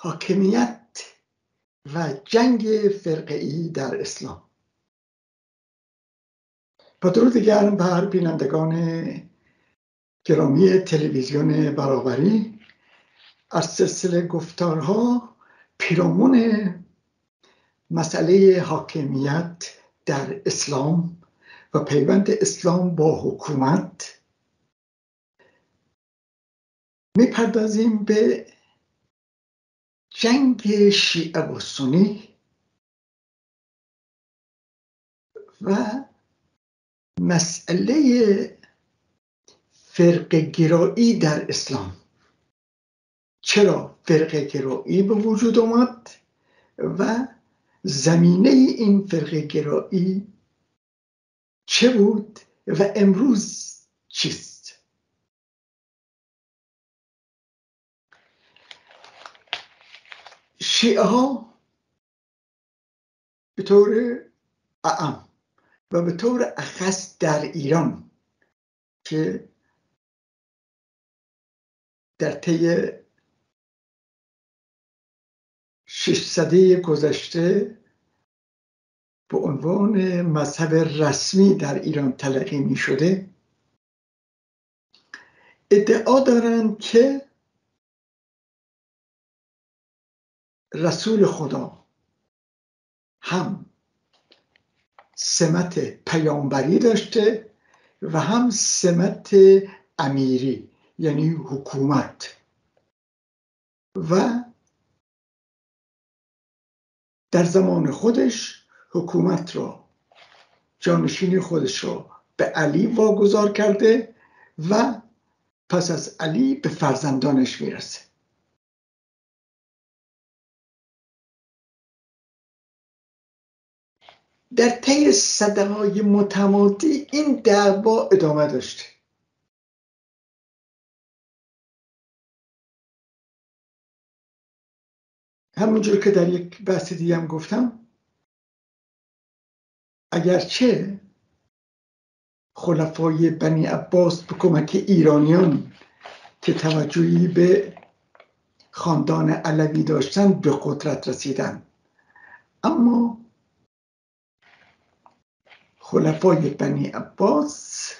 حاکمیت و جنگ فرقعی در اسلام. با درود گرم بر بینندگان گرامی تلویزیون برابری از سلسله گفتارها پیرامون مسئله حاکمیت در اسلام و پیوند اسلام با حکومت می‌پردازیم به جنگ شیعه و سنی و مسئله فرق گرایی در اسلام. چرا فرق گرایی به وجود آمد و زمینه این فرق گرایی چه بود و امروز چیست؟ شیعه ها به طور اعم و به طور اخص در ایران که در طی شش سده گذشته به عنوان مذهب رسمی در ایران تلقی می شده ادعا دارند که رسول خدا. هم سمت پیامبری داشته و هم سمت امیری یعنی حکومت. و در زمان خودش حکومت را جانشین خودش را به علی واگذار کرده و پس از علی به فرزندانش می‌رسه. در طی صده های متمادی این دعوا ادامه داشته همونجور که در یک بحث دیگه هم گفتم اگرچه خلفای بنی عباس به کمک ایرانیان که توجهی به خاندان علوی داشتند به قدرت رسیدن. اما خلفای بنی عباس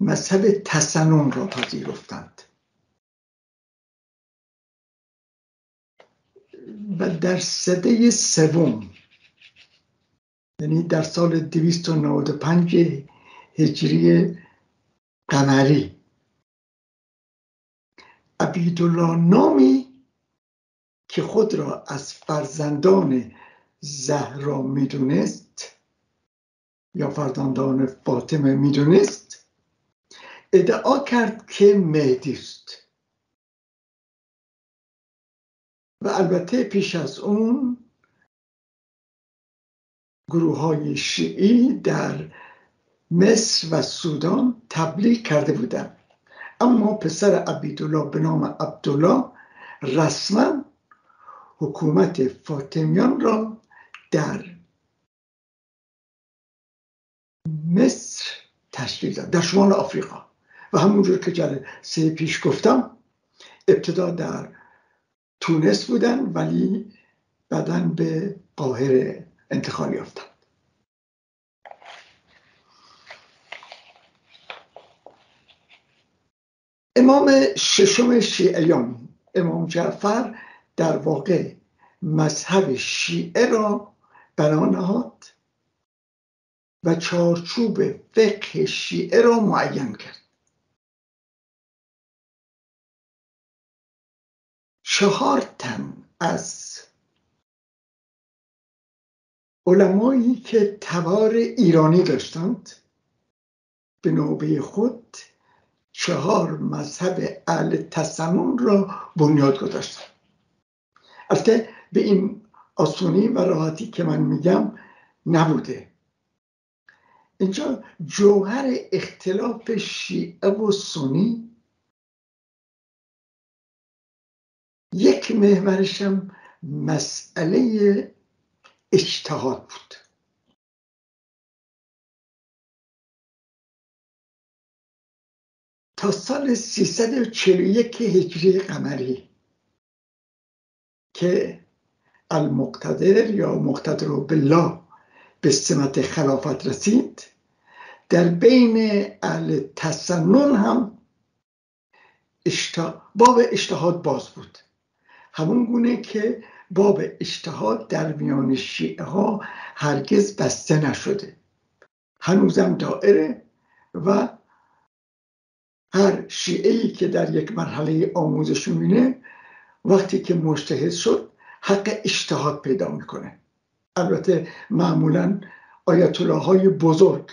مذهب تسنن را پذیرفتند. و در سده سوم یعنی در سال 295 هجری قمری عبیدالله نامی که خود را از فرزندان زهرا می‌دونست یا فرزندان فاطمه می‌دونست؟ ادعا کرد که مهدی است. و البته پیش از اون گروه های شیعی در مصر و سودان تبلیغ کرده بودند. اما پسر عبیدالله به نام عبدالله رسما حکومت فاطمیان را در مصر تشکیل داد در شمال آفریقا. و همونجور که جلسه پیش گفتم ابتدا در تونس بودن ولی بعدا به قاهره انتقال یافتن امام ششم شیعیان امام جعفر در واقع مذهب شیعه را بنا نهاد. و چارچوب فقه شیعه را معین کرد. چهار تن از علمایی که تبار ایرانی داشتند به نوبه خود چهار مذهب اهل تسنن را بنیاد گذاشتند. البته به این آسونی و راحتی که من میگم نبوده. اینجا جوهر اختلاف شیعه و سنی. یک محورشم مسئله اجتهاد بود. تا سال 341 هجری قمری که المقتدر یا مقتدر بالله به سمت خلافت رسید در بین اهل تسنن هم باب اجتهاد باز بود. همون گونه که باب اجتهاد در میان شیعه ها هرگز بسته نشده. هنوزم دائره و هر شیعه که در یک مرحله آموزش می‌بینه وقتی که مجتهد شد حق اجتهاد پیدا می‌کنه. البته معمولا آیت الله های بزرگ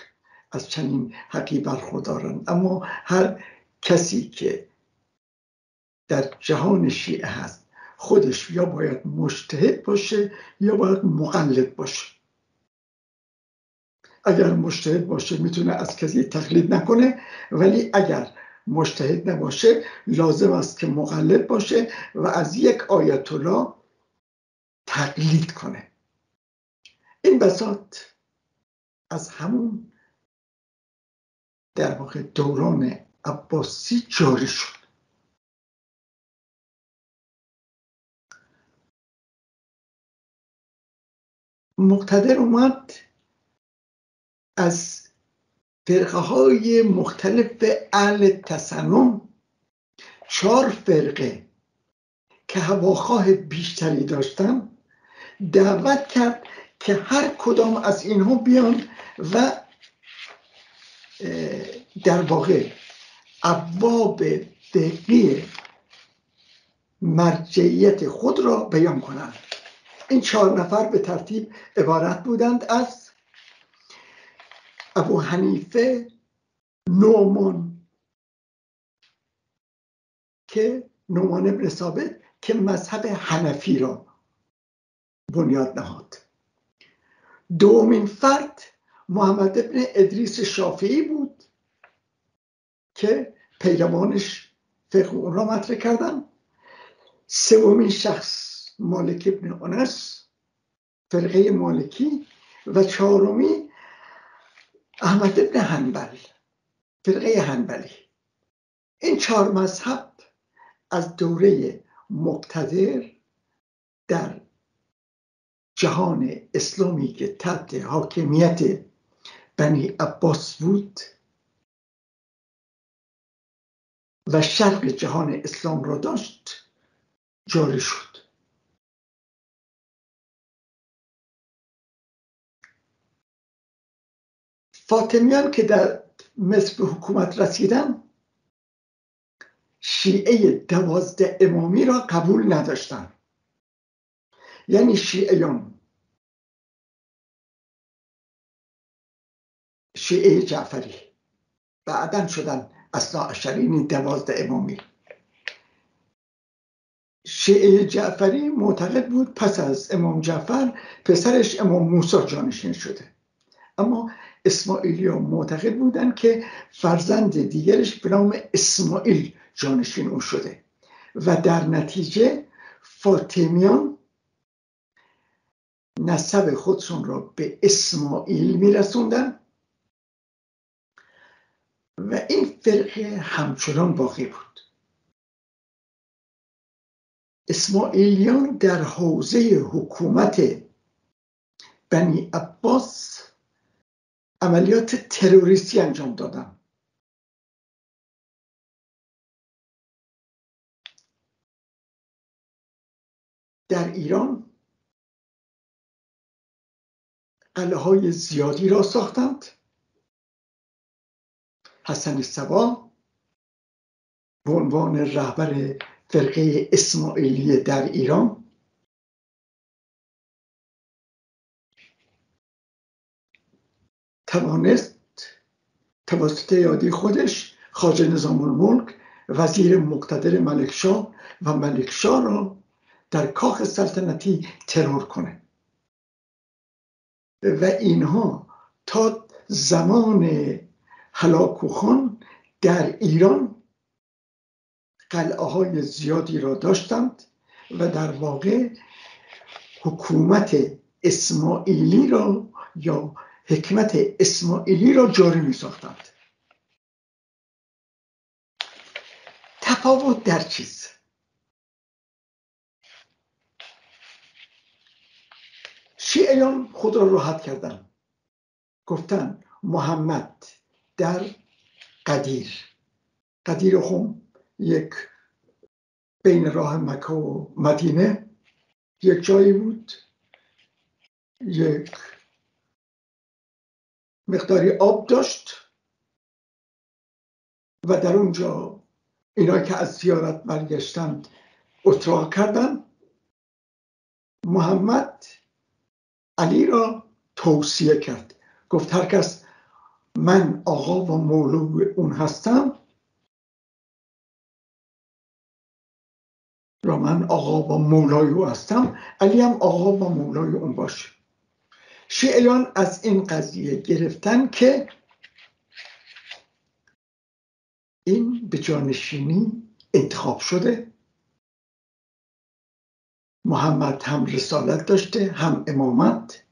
از چنین حقی برخوردارن اما هر کسی که در جهان شیعه هست خودش یا باید مجتهد باشه یا باید مقلد باشه. اگر مجتهد باشه می‌تونه از کسی تقلید نکنه ولی اگر مجتهد نباشه لازم است که مقلد باشه و از یک آیت الله تقلید کنه. این بساط از همون در واقع دوران عباسی جاری شد. مقتدر اومد از فرقه های مختلف اهل تسنن چهار فرقه که هواخواه بیشتری داشتن دعوت کرد که هر کدام از اینها بیان و در واقع ابواب فقهی مرجعیت خود را بیان کنند. این چهار نفر به ترتیب عبارت بودند از ابو حنیفه نومان که نومان ابن ثابت که مذهب حنفی را بنیاد نهاد. دومین فرد محمد ابن ادریس شافعی بود که پیروانش فقه اون را مطرح کردن. سومین شخص مالک ابن انس فرقه مالکی. و چهارمی احمد ابن هنبل فرقه هنبلی این چهار مذهب از دوره مقتدر در جهان اسلامی که تحت حاکمیت بنی عباس بود و شرق جهان اسلام را داشت جاری شد. فاطمیان که در مصر به حکومت رسیدن شیعه دوازده امامی را قبول نداشتند یعنی شیعیان شیعه جعفری. بعدا شدن اصلا اشرین دوازده امامی. شیعه جعفری معتقد بود پس از امام جعفر پسرش امام موسی جانشین شده. اما اسماعیلی معتقد بودند که فرزند دیگرش به نام اسماعیل جانشین او شده. و در نتیجه فاطمیان نسب خودشون را به اسماعیل میرسوندن و این فرقه همچنان باقی بود. اسماعیلیان در حوزه حکومت بنی عباس عملیات تروریستی انجام دادن. در ایران قلعه های زیادی را ساختند. حسن سبا به عنوان رهبر فرقه اسماعیلی در ایران. توانست توسط یادی خودش خاجه نظام الملک وزیر مقتدر ملکشاه و ملکشاه را در کاخ سلطنتی ترور کنه. و اینها تا زمان هلاکو خان در ایران قلعه های زیادی را داشتند و در واقع حکومت اسماعیلی را یا حکمت اسماعیلی را جاری می ساختند تفاوت در چیز؟ شیعیان خود را راحت کردن. گفتن محمد در قدیر. قدیر خم یک بین راه مکه و مدینه. یک جایی بود. یک مقداری آب داشت. و در اونجا اینا که از زیارت برگشتند اتراق کردند محمد علی را توصیه کرد. گفت هر کس من آقا و مولو اون هستم. را من آقا و مولای او هستم. علی هم آقا و مولای اون باشه. شیعیان از این قضیه گرفتن که این به جانشینی انتخاب شده. محمد هم رسالت داشته هم امامت.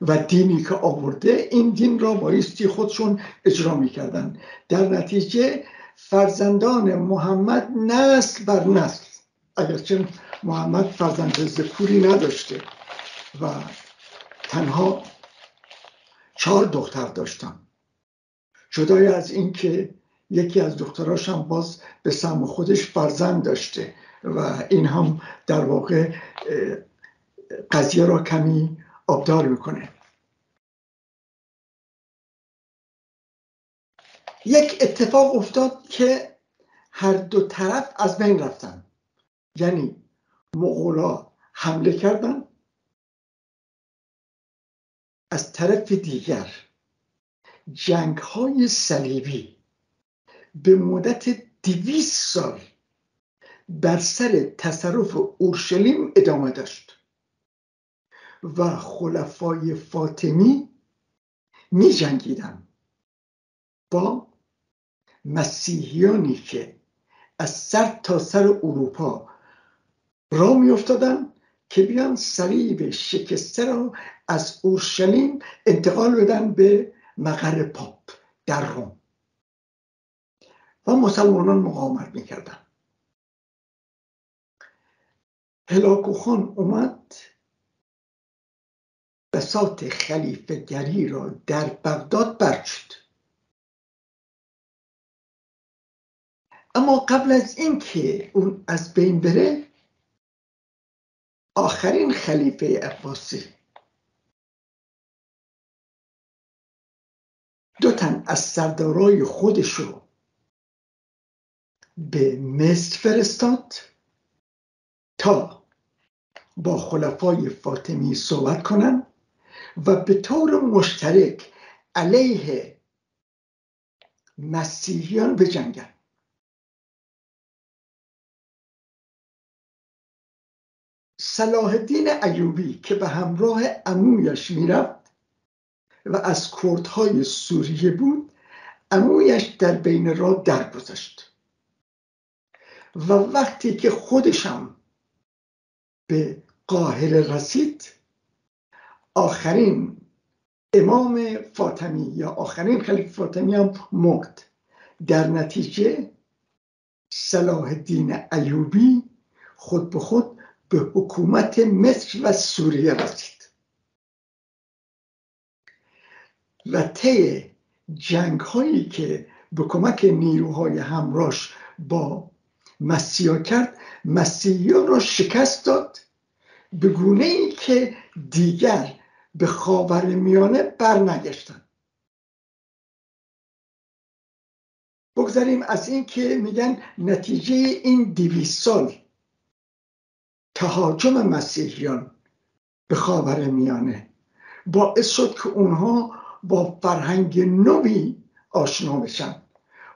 و دینی که آورده این دین را بایستی خودشون اجرا می‌کردن. در نتیجه فرزندان محمد نسل بر نسل اگرچه محمد فرزند ذکوری نداشته و تنها چهار دختر داشتم جدای از اینکه یکی از دختراش هم باز به سم خودش فرزند داشته و این هم در واقع قضیه را کمی آبدار می‌کنه. یک اتفاق افتاد که هر دو طرف از بین رفتن. یعنی مغولا حمله کردن از طرف دیگر. جنگ های صلیبی به مدت دویست سال بر سر تصرف اورشلیم ادامه داشت. و خلفای فاطمی می جنگیدن با مسیحیانی که از سر تا سر اروپا را می افتادن که بیان صلیب شکسته را از اورشلیم انتقال بدن به مقر پاپ در روم. و مسلمانان مقاومت می‌کردن. هلاکو خان اومد بسات خلیفه گری را در بغداد برچید. اما قبل از اینکه اون از بین بره آخرین خلیفه عباسی. دو تن از سردارای خودش رو به مصر فرستاد تا با خلفای فاطمی صحبت کنند. و به طور مشترک علیه مسیحیان بجنگن صلاح الدین ایوبی که به همراه امویش می‌رفت و از کردهای سوریه بود امویش در بین راه درگذشت و وقتی که خودشم به قاهره رسید آخرین امام فاطمی یا آخرین خلیفه فاطمی هم مرد. در نتیجه صلاح الدین ایوبی خود به خود به حکومت مصر و سوریه رسید. و طی جنگ هایی که به کمک نیروهای همراش با مسیحا کرد مسیحیان را شکست داد. به گونه ای که دیگر به خاور میانه برنگشتند بگذاریم از این که میگن نتیجه این دیویس سال تهاجم مسیحیان به خاور میانه باعث شد که اونها با فرهنگ نوی آشنا بشن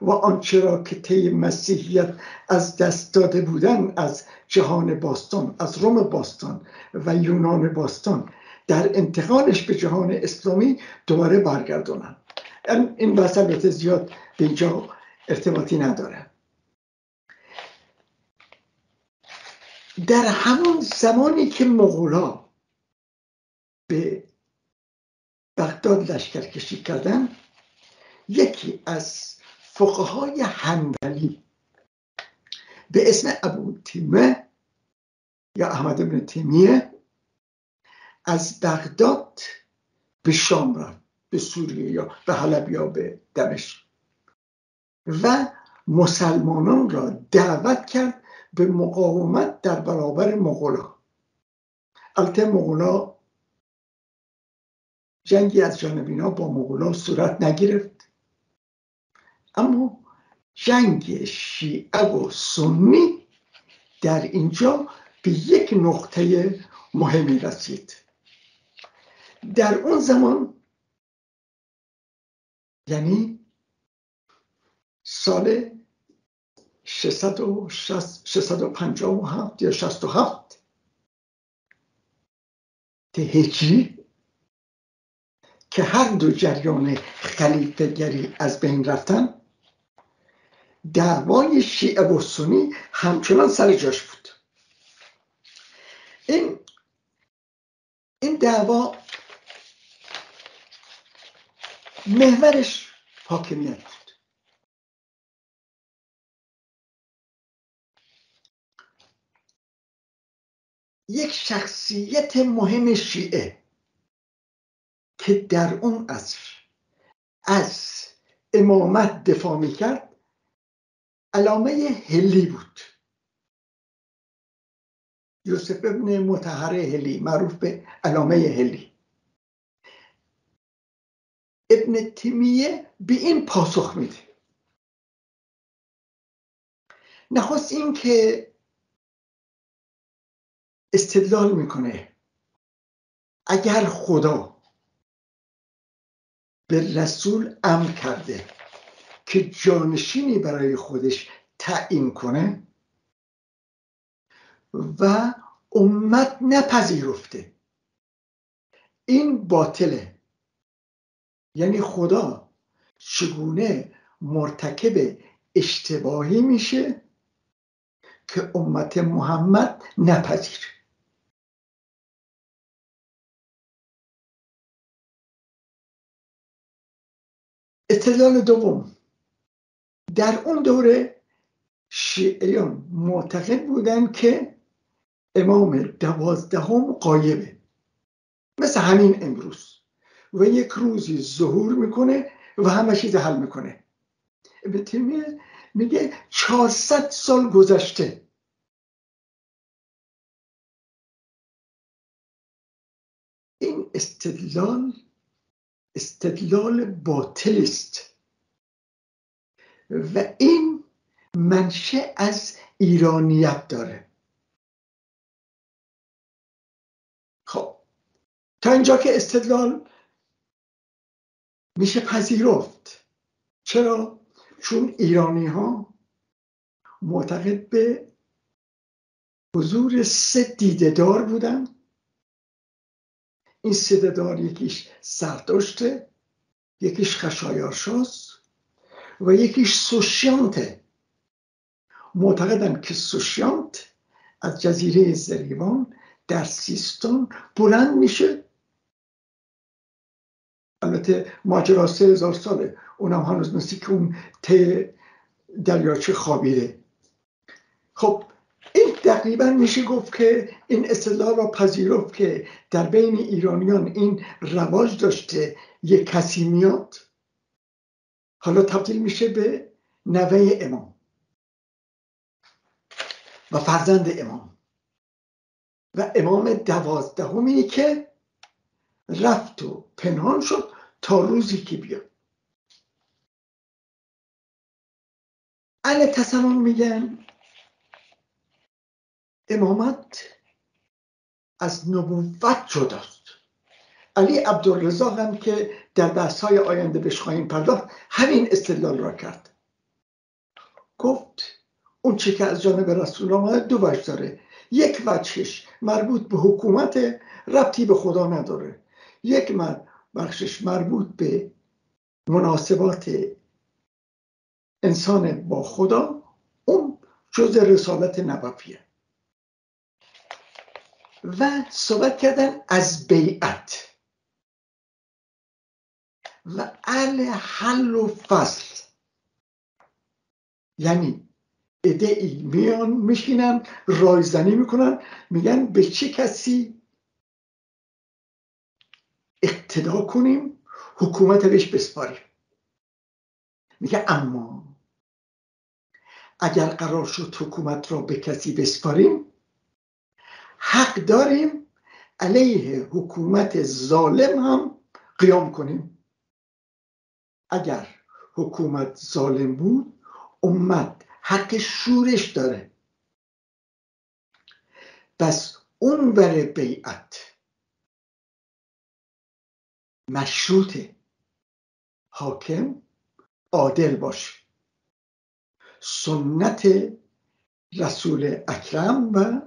و آنچه را که طی مسیحیت از دست داده بودن از جهان باستان از روم باستان و یونان باستان در انتقالش به جهان اسلامی دوباره برگردونن این بحث البته زیاد به اینجا ارتباطی نداره. در همون زمانی که مغولا به بغداد لشکر کشی کردن یکی از فقهای هنبلی به اسم ابو تیمه یا احمد ابن تیمیه از بغداد به شام رفت به سوریه یا به حلب یا به دمشق. و مسلمانان را دعوت کرد به مقاومت در برابر مغولا. البته مغولا جنگی از جانب با مغولا صورت نگرفت. اما جنگ شیعه و سنی در اینجا به یک نقطه مهمی رسید. در اون زمان یعنی سال 657 یا 67 هجری که هر دو جریان خلیفه گری از بین رفتن دعوای شیعه و سنی همچنان سر جاش بود. این این دعوا محورش حاکمیت بود یک شخصیت مهم شیعه که در اون عصر از امامت دفاع می‌کرد علامه هلی بود. یوسف ابن متحر هلی معروف به علامه هلی. ابن تیمیه به این پاسخ میده. نخواست این که استدلال می‌کنه اگر خدا به رسول امر کرده که جانشینی برای خودش تعیین کنه و امت نپذیرفته این باطله. یعنی خدا چگونه مرتکب اشتباهی میشه که امت محمد نپذیر؟ استدلال دوم. در اون دوره شیعیان معتقد بودند که امام دوازدهم قایبه. مثل همین امروز. و یک روزی ظهور می‌کنه و همه چیز حل می‌کنه. تیمیه میگه 400 سال گذشته. این استدلال استدلال باطل است. و این منشه از ایرانیت داره. خب تا اینجا که استدلال میشه پذیرفت. چرا؟ چون ایرانی ها معتقد به حضور سه دیدهدار بودن. این سه دیدهدار یکیش سرداشته یکیش خشایارشاست و یکیش سوشیانته معتقدن که سوشیانت از جزیره زریوان در سیستان بلند میشه. البته ماجرا سه هزار ساله. اونم هنوز مثل که اون ته دریاچه خوابیده. خب این تقریبا میشه گفت که این اصطلاح را پذیرفت که در بین ایرانیان این رواج داشته یک کسی میاد حالا تبدیل میشه به نوه امام و فرزند امام. و امام دوازدهمی که رفت و پنهان شد تا روزی که بیاد اهل تصمیم میگن امامت از نبوت جداست. علی عبدالرزا هم که در بحث های آینده بهش خواهیم پرداخت همین استدلال را کرد. گفت اون چی که از جانب رسول آمده دو وجه داره. یک وجهش مربوط به حکومت ربطی به خدا نداره. یک بخشش مربوط به مناسبات انسان با خدا اون جز رسالت نبویه. و صحبت کردن از بیعت. و اهل حل و فصل. یعنی اده ای میان میشینن رایزنی می‌کنن میگن به چه کسی ابتدا کنیم حکومت بهش بسپاریم. میگه اما اگر قرار شد حکومت را به کسی بسپاریم حق داریم علیه حکومت ظالم هم قیام کنیم. اگر حکومت ظالم بود امت حق شورش داره. پس اون ور بیعت مشروط حاکم عادل باشه. سنت رسول اکرم و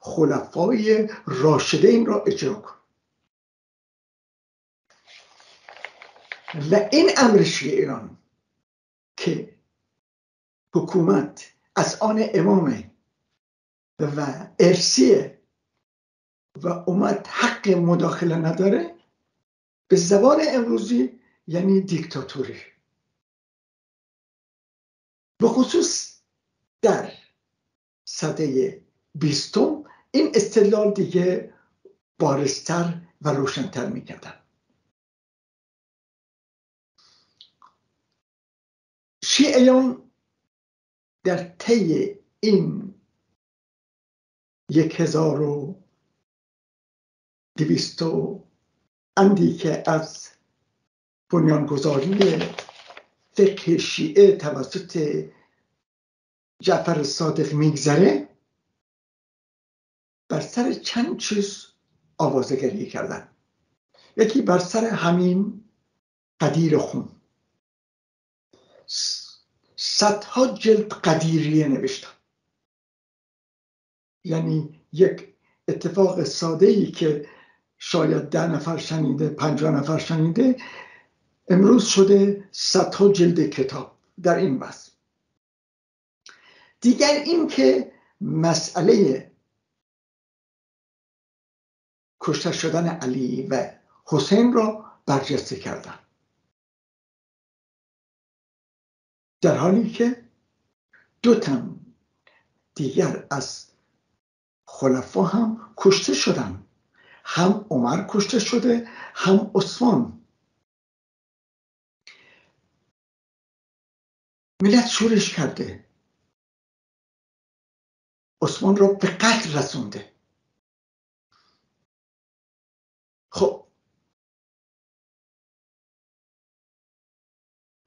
خلفای راشدین را اجرا کن. و این امر ایران که حکومت از آن امامه و ارسیه و اومد حق مداخله نداره به زبان امروزی یعنی دیکتاتوری. به خصوص در صده بیستم این استدلال دیگه بارستر و روشنتر می‌کردن. شیعیان در طی این یک هزار و دویست و اندی که از بنیانگذاری فقه شیعه توسط جعفر صادق میگذره بر سر چند چیز آوازگری کردن. یکی بر سر همین قدیر خون. صدها جلد قدیریه نوشتن. یعنی یک اتفاق ساده ای که شاید ده نفر شنیده پنجاه نفر شنیده. امروز شده صدها جلد کتاب در این بحث دیگر این که مسئله کشته شدن علی و حسین را برجسته کردن. در حالی که دو تن دیگر از خلفا هم کشته شدن. هم عمر کشته شده هم عثمان. ملت شورش کرده. عثمان را به قتل رسونده. خب.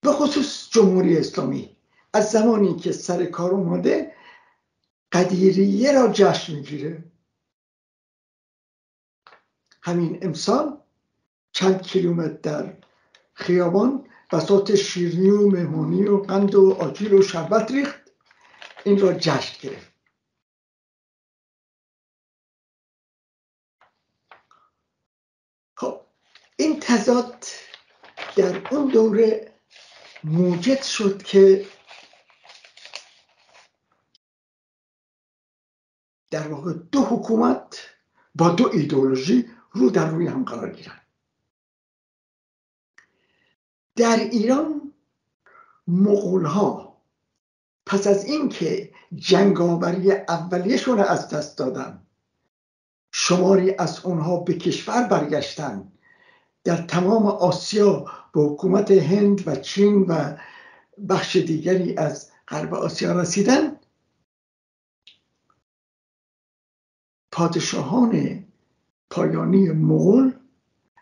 به خصوص جمهوری اسلامی. از زمانی که سر کار اومده قدیریه را جشن می‌گیره. همین امسال چند کیلومتر در خیابان بساط شیرنی و مهمانی و قند و آجیل و شربت ریخت. این را جشن گرفت. خب این تضاد در اون دوره موجد شد که در واقع دو حکومت با دو ایدولوژی رو در روی هم قرار گیرن. در ایران مغول ها پس از اینکه جنگاوری اولیشون از دست دادن شماری از اونها به کشور برگشتن در تمام آسیا به حکومت هند و چین و بخش دیگری از غرب آسیا رسیدن پادشاهان پایانی مغول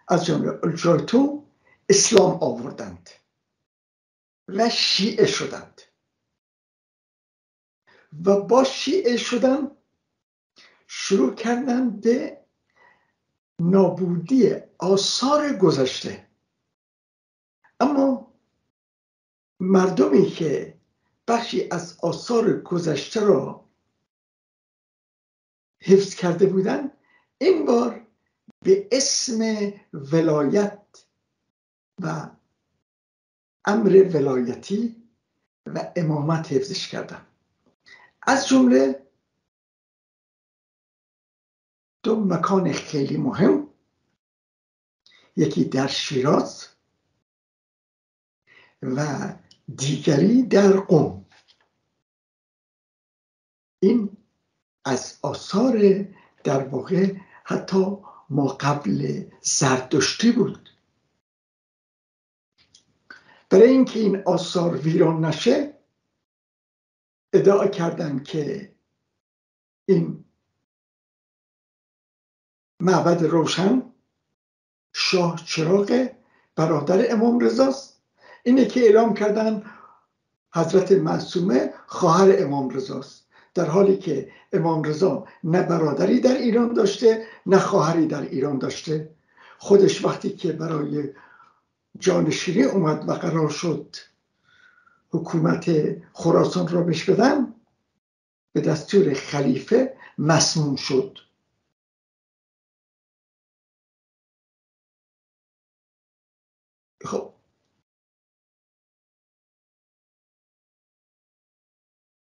از جمله الجایتو اسلام آوردند و شیعه شدند. و با شیعه شدن شروع کردند به نابودی آثار گذشته. اما مردمی که بخشی از آثار گذشته را حفظ کرده بودند این بار به اسم ولایت و امر ولایتی و امامت حفظش کردن از جمله دو مکان خیلی مهم. یکی در شیراز و دیگری در قم. این از آثار در واقع حتی ما قبل زردشتی بود. برای اینکه این آثار ویران نشه ادعا کردن که این معبد روشن شاه چراغ برادر امام رضاست. اینه که اعلام کردن حضرت معصومه خواهر امام رضاست. در حالی که امام رضا نه برادری در ایران داشته نه خواهری در ایران داشته. خودش وقتی که برای جانشینی اومد و قرار شد حکومت خراسان را بش بدن به دستور خلیفه مسموم شد.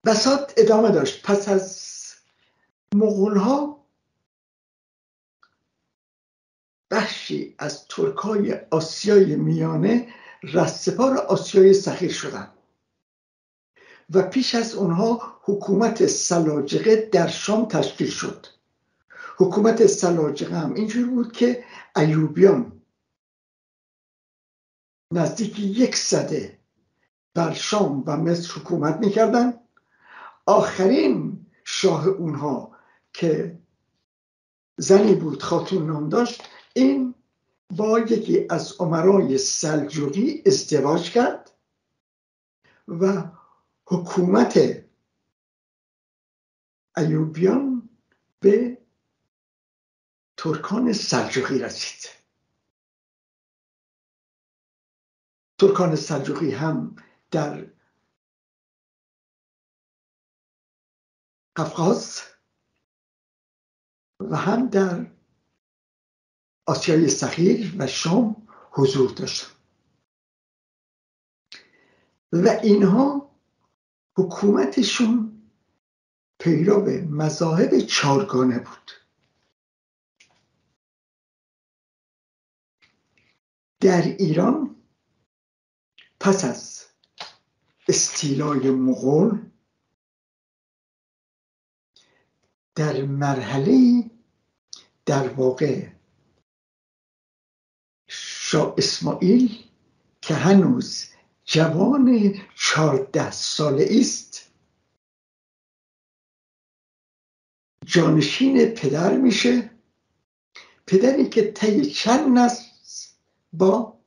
بسات ادامه داشت. پس از مغول ها بخشی از ترکای آسیای میانه رستپار آسیای سخیر شدند و پیش از اونها حکومت سلاجقه در شام تشکیل شد. حکومت سلاجقه هم اینجور بود که ایوبیان نزدیک یک صده بر شام و مصر حکومت می‌کردن آخرین شاه اونها که زنی بود خاتون نام داشت این با یکی از عمرای سلجوقی ازدواج کرد و حکومت ایوبیان به ترکان سلجوقی رسید. ترکان سلجوقی هم در قفقاز و هم در آسیای صغیر و شام حضور داشتن. و اینها حکومتشون پیرو مذاهب چارگانه بود. در ایران پس از استیلای مغول در مرحله در واقع شاه اسماعیل که هنوز جوان چهارده ساله است جانشین پدر میشه. پدری که طی چند نسل با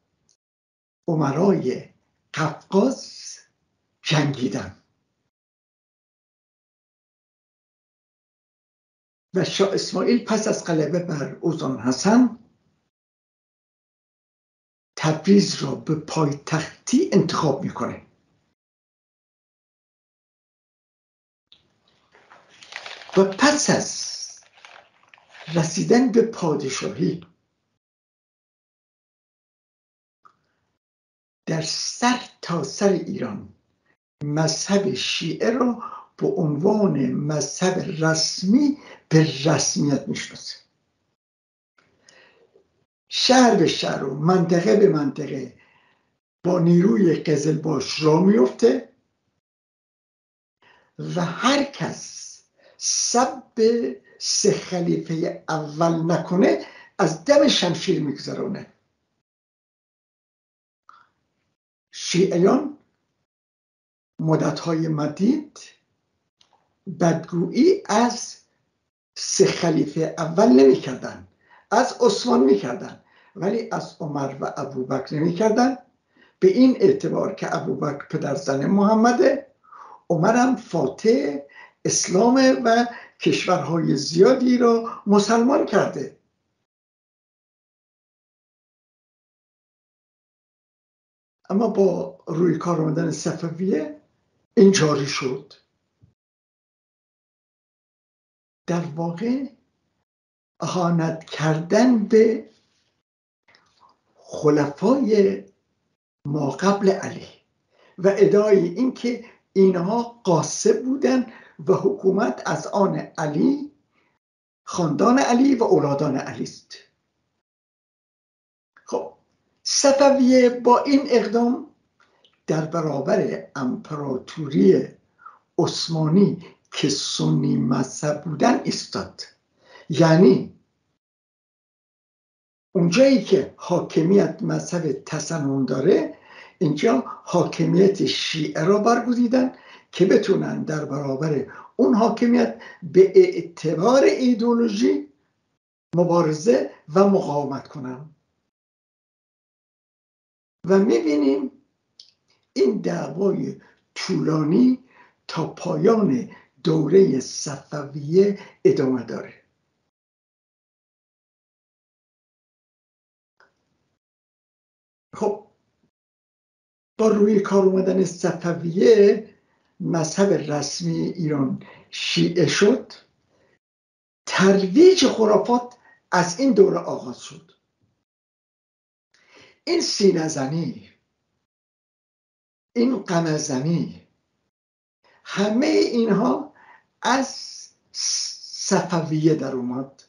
عمرای قفقاز جنگیدن. و شاه اسماعیل پس از غلبه بر اوزان حسن تبریز را به پایتختی انتخاب می‌کنه. و پس از رسیدن به پادشاهی در سر تا سر ایران مذهب شیعه را به عنوان مذهب رسمی به رسمیت می‌شناسه. شهر به شهر و منطقه به منطقه با نیروی قزلباش را میفته و هر کس سب سه خلیفه اول نکنه از دم شمشیر میگذرونه. شیعیان مدتهای مدید بدگویی از سه خلیفه اول نمی‌کردن از عثمان می‌کردن ولی از عمر و ابوبکر نمی‌کردن. به این اعتبار که ابوبکر پدر زن محمده عمرم فاتح اسلام و کشورهای زیادی را مسلمان کرده. اما با روی کار آمدن صفویه این جاری شد. در واقع اهانت کردن به خلفای ما قبل علی و ادعای اینکه اینها قاسب بودن و حکومت از آن علی خاندان علی و اولادان علی است. خب صفویه با این اقدام در برابر امپراتوری عثمانی که سنی مذهب بودن ایستاد. یعنی اونجایی که حاکمیت مذهب تسنن داره اینجا حاکمیت شیعه را برگزیدن که بتونن در برابر اون حاکمیت به اعتبار ایدولوژی مبارزه و مقاومت کنن. و می‌بینیم این دعوای طولانی تا پایان دوره صفویه ادامه داره. خب با روی کار اومدن صفویه مذهب رسمی ایران شیعه شد. ترویج خرافات از این دوره آغاز شد. این سینزنی این قمزنی همه اینها از صفویه در اومد.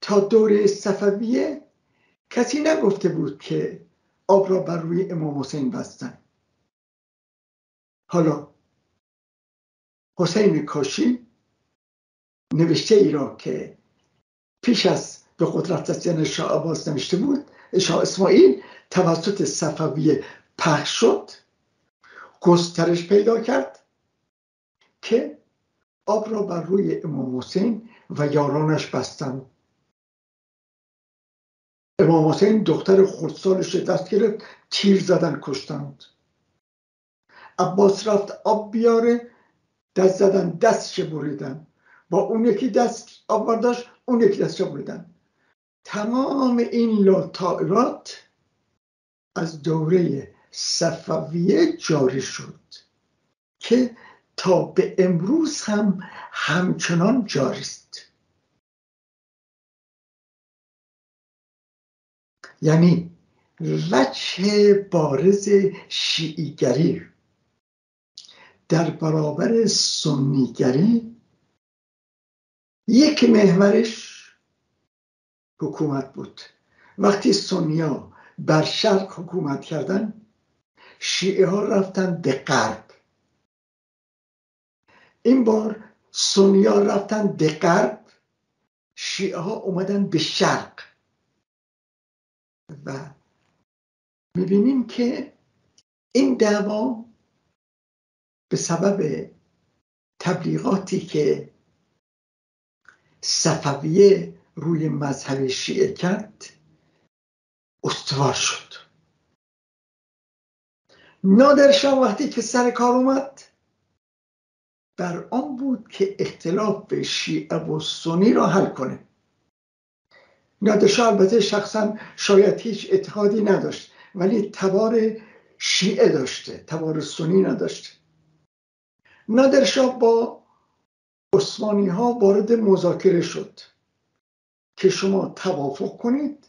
تا دوره صفویه کسی نگفته بود که آب را بر روی امام حسین بستن. حالا حسین کاشی نوشته ای را که پیش از به قدرت رسیدن شاه عباس نوشته بود شاه اسماعیل توسط صفویه پخش شد. گسترش پیدا کرد که آب را بر روی امام حسین و یارانش بستند امام حسین دختر خردسالش دست گرفت تیر زدن کشتند. عباس رفت آب بیاره دست زدن دستش بریدن با اون یکی دست آب برداشت اون یکی دستش بریدن تمام این لاتائرات از دوره صفویه جاری شد که تا به امروز هم همچنان جاری است. یعنی وجه بارز شیعیگری در برابر سنیگری یک محورش حکومت بود. وقتی سنیا بر شرق حکومت کردن شیعه ها رفتن به غرب. این بار سنیا رفتن به غرب شیعه ها اومدن به شرق. و می‌بینیم که این دعوا به سبب تبلیغاتی که صفویه روی مذهب شیعه کرد استوار شد. نادرشاه وقتی که سر کار اومد بر آن بود که اختلاف شیعه و سنی را حل کنه. نادرشاه البته شخصا شاید هیچ اتحادی نداشت ولی تبار شیعه داشته تبار سنی نداشته نادرشاه با عثمانی ها وارد مذاکره شد که شما توافق کنید.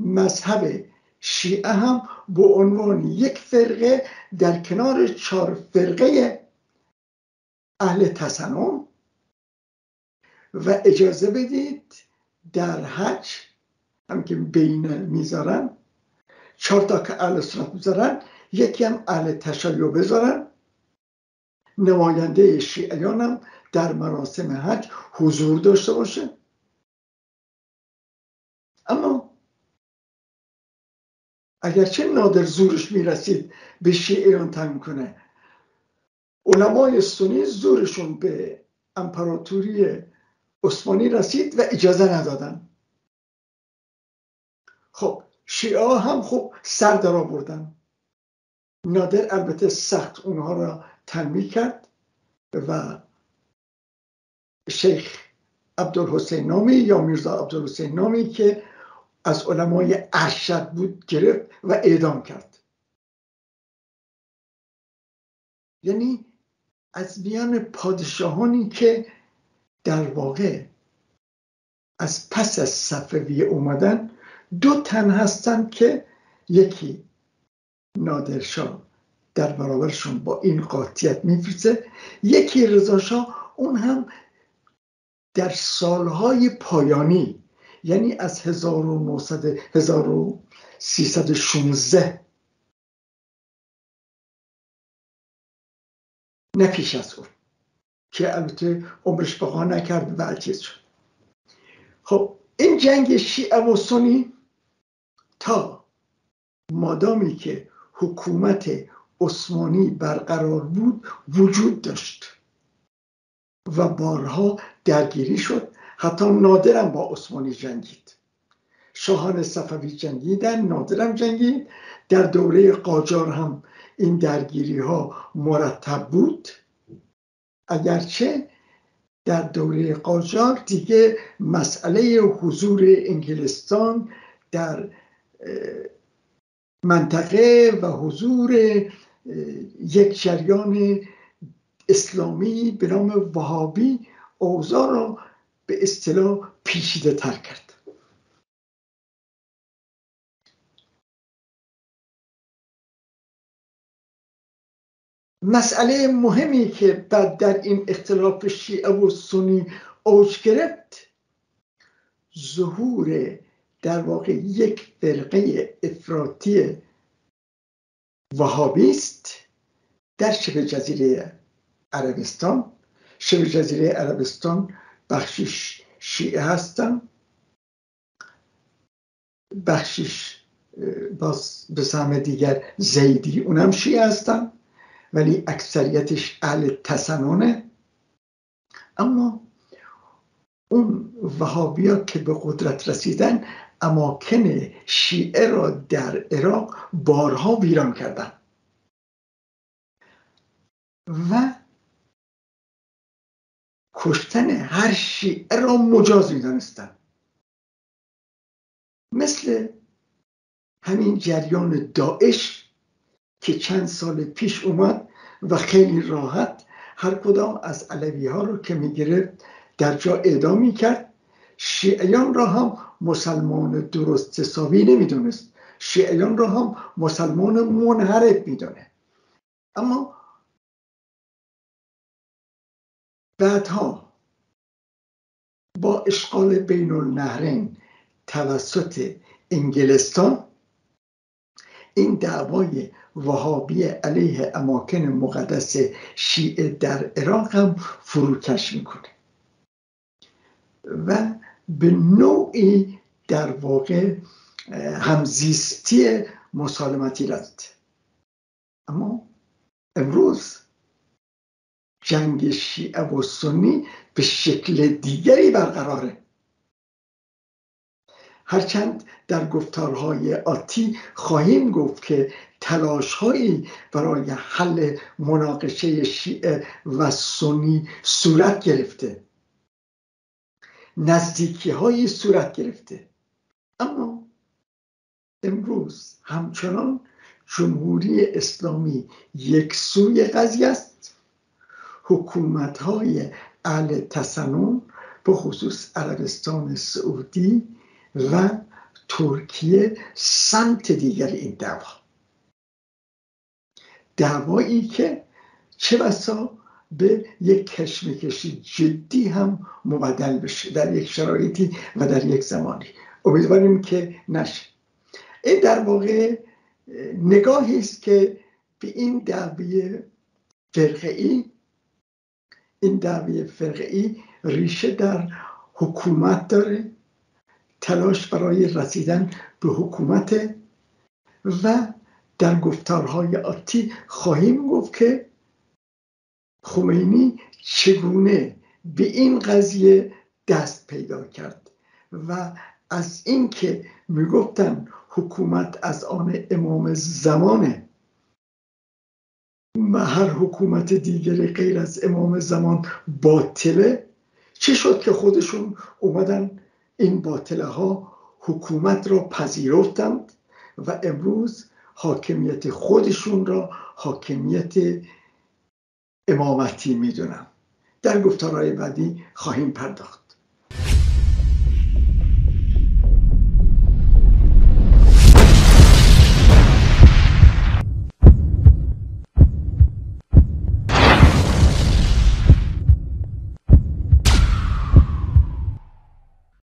مذهب شیعه هم به عنوان یک فرقه در کنار چهار فرقه اهل تسنن و اجازه بدید در حج هم که بین می‌ذارن چهار تا که اهل سنت می‌ذارن یکی هم اهل تشیع بذارن. نماینده شیعیان هم در مراسم حج حضور داشته باشه اما اگرچه نادر زورش می‌رسید به شیعیان تنگ کنه علمای سنی زورشون به امپراتوری عثمانی رسید و اجازه ندادن. خب شیعه هم خب سر در آوردن. نادر البته سخت اونها را تنبیه کرد و شیخ عبدالحسین نامی یا میرزا عبدالحسین نامی که از علمای ارشد بود گرفت و اعدام کرد. یعنی از میان پادشاهانی که در واقع از پس از صفویه اومدن دو تن هستند که یکی نادرشاه در برابرشون با این قاطیت میفرسه یکی رضاشاه اون هم در سالهای پایانی یعنی از 1900 1316 نه پیش از اون که البته عمرش بقا نکرد و چیز شد. خب این جنگ شیعه و سنی تا مادامی که حکومت عثمانی برقرار بود وجود داشت و بارها درگیری شد. حتی نادرم با عثمانی جنگید. شاهان صفوی جنگیدن نادرم جنگید. در دوره قاجار هم این درگیری ها مرتب بود. اگرچه در دوره قاجار دیگه مسئله حضور انگلستان در منطقه و حضور یک جریان اسلامی به نام وهابی اوضاع را به اصطلاح پیشیده تر کرد. مسئله مهمی که بعد در این اختلاف شیعه و سنی اوج گرفت ظهور در واقع یک فرقه افراطی وهابی است در شبه جزیره عربستان. شبه جزیره عربستان بخشش شیعه هستن بخشش باز به سهم دیگر زیدی اونم شیعه هستن ولی اکثریتش اهل تسننه. اما اون وهابیا که به قدرت رسیدن اماکن شیعه را در عراق بارها ویران کردن. و کشتن هر شیعه را مجاز می‌دانستند مثل همین جریان داعش که چند سال پیش اومد و خیلی راحت هر کدام از علوی ها رو که می‌گرفت در جا اعدام می‌کرد. شیعیان را هم مسلمان درست حسابی نمی‌دونست. شیعیان را هم مسلمان منحرف می‌دونه اما بعدها با اشغال بین النهرین توسط انگلستان این دعوای وهابی علیه اماکن مقدس شیعه در عراق هم فروکش می‌کنه و به نوعی در واقع همزیستی مسالمتی رفت اما امروز جنگ شیعه و سنی به شکل دیگری برقراره. هرچند در گفتارهای آتی خواهیم گفت که تلاشهایی برای حل مناقشه شیعه و سنی صورت گرفته. نزدیکی هایی صورت گرفته. اما امروز همچنان جمهوری اسلامی یک سوی قضیه است حکومت های اهل تسنن به خصوص عربستان سعودی و ترکیه سمت دیگر این دعوا. دعوایی که چه بسا به یک کشمکشی جدی هم مبدل بشه در یک شرایطی و در یک زمانی. امیدواریم که نشه. این در واقع نگاهی است که به این دعوی فرقه این دعوی فرقه ریشه در حکومت داره تلاش برای رسیدن به حکومت و در گفتارهای آتی خواهیم گفت که خمینی چگونه به این قضیه دست پیدا کرد و از اینکه می‌گفتن حکومت از آن امام زمانه هر حکومت دیگری غیر از امام زمان باطله. چه شد که خودشون اومدن این باطله ها حکومت را پذیرفتند و امروز حاکمیت خودشون را حاکمیت امامتی می‌دونم در گفتارهای بعدی خواهیم پرداخت.